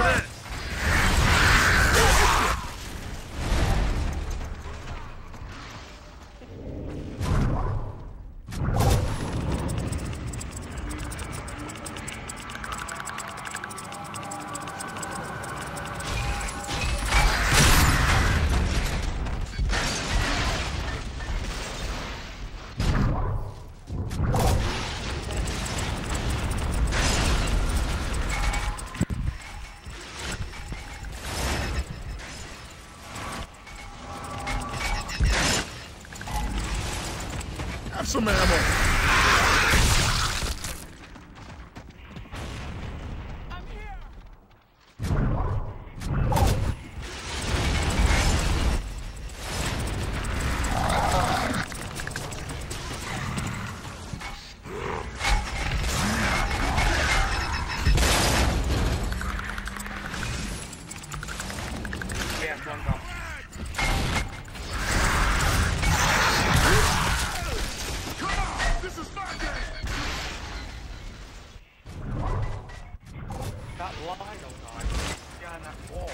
show you that. Have That Lionel guy behind that wall.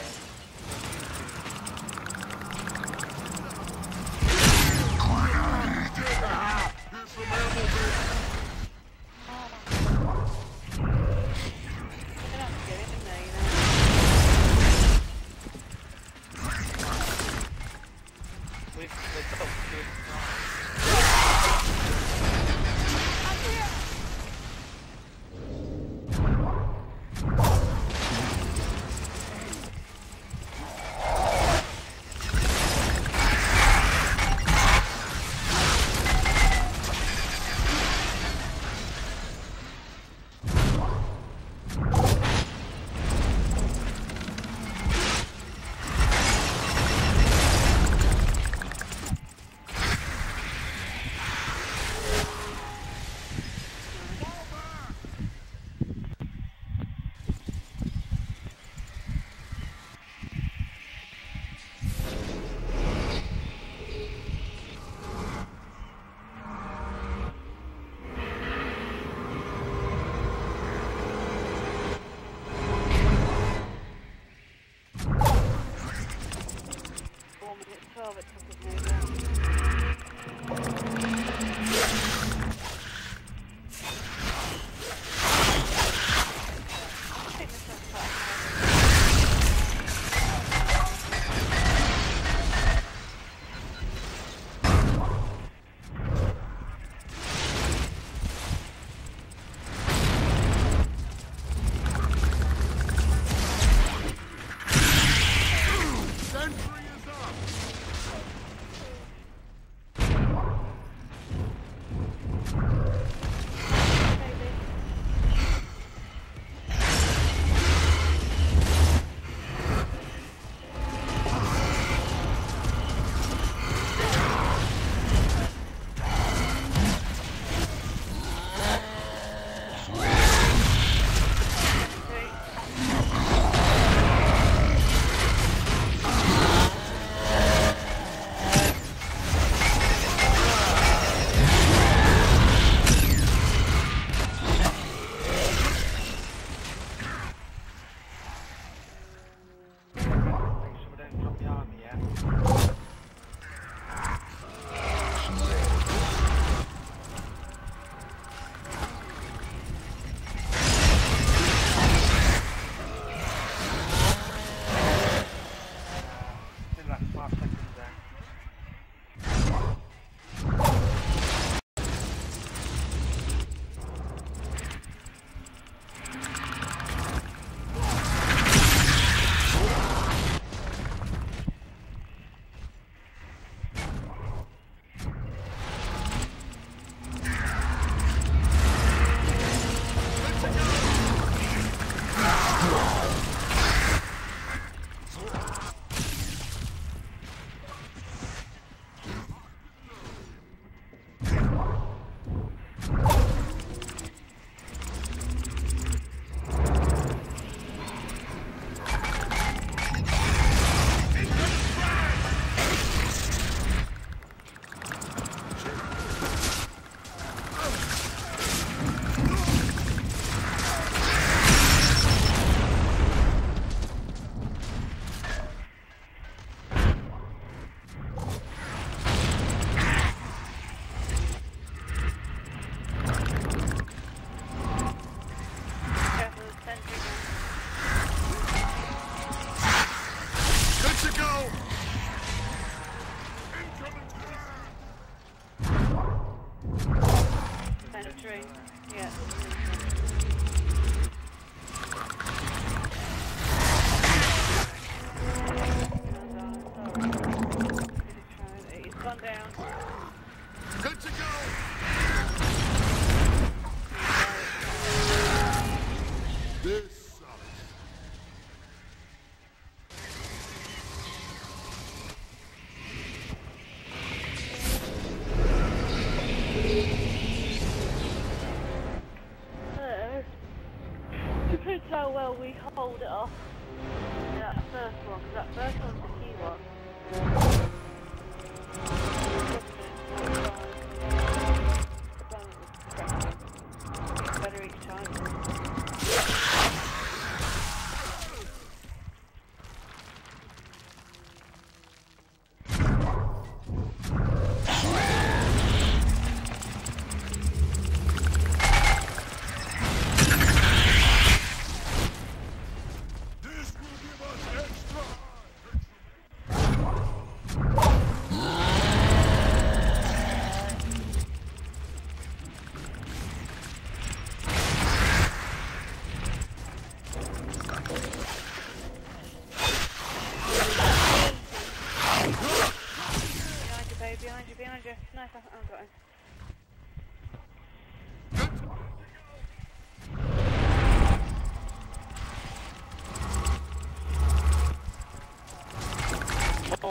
Right,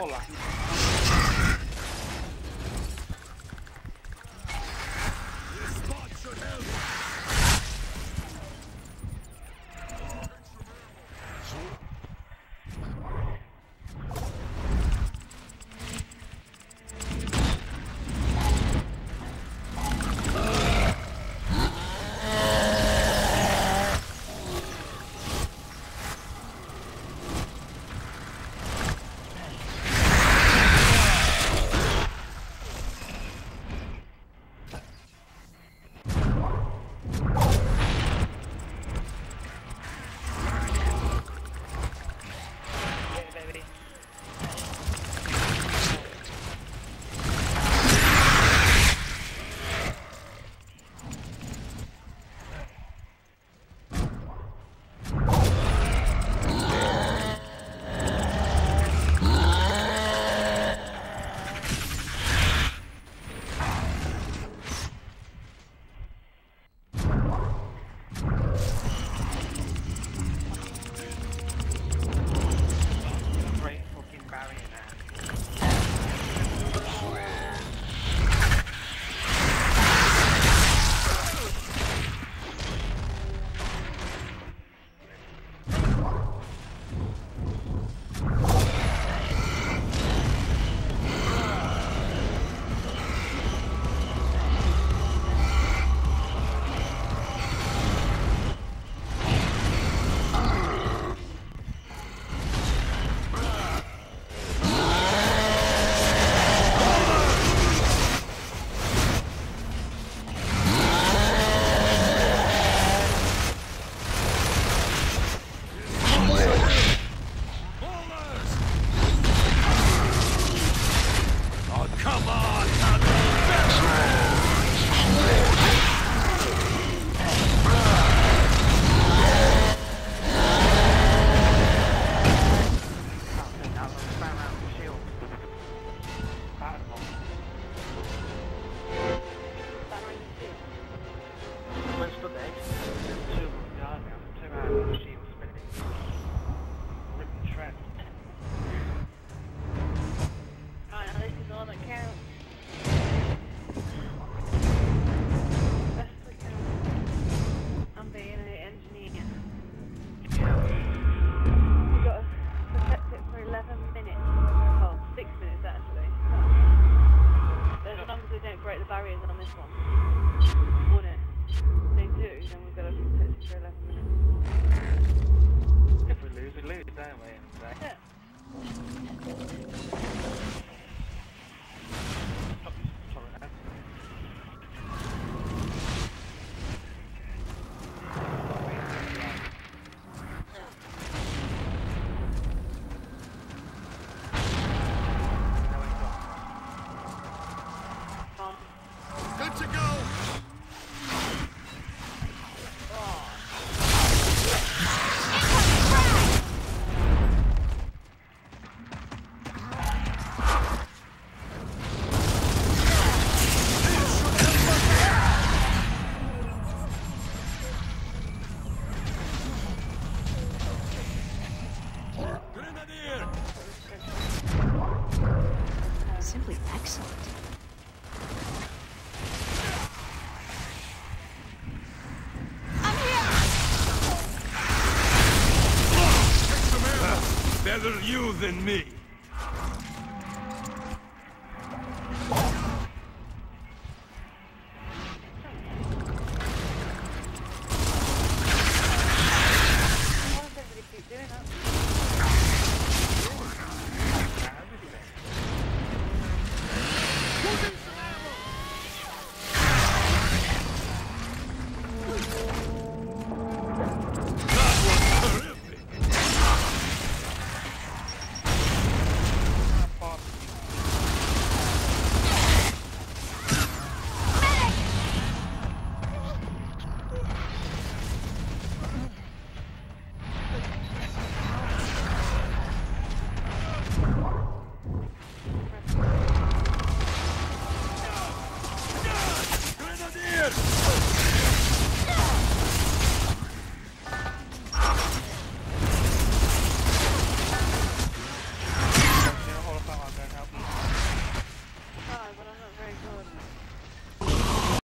lá. Rather you than me.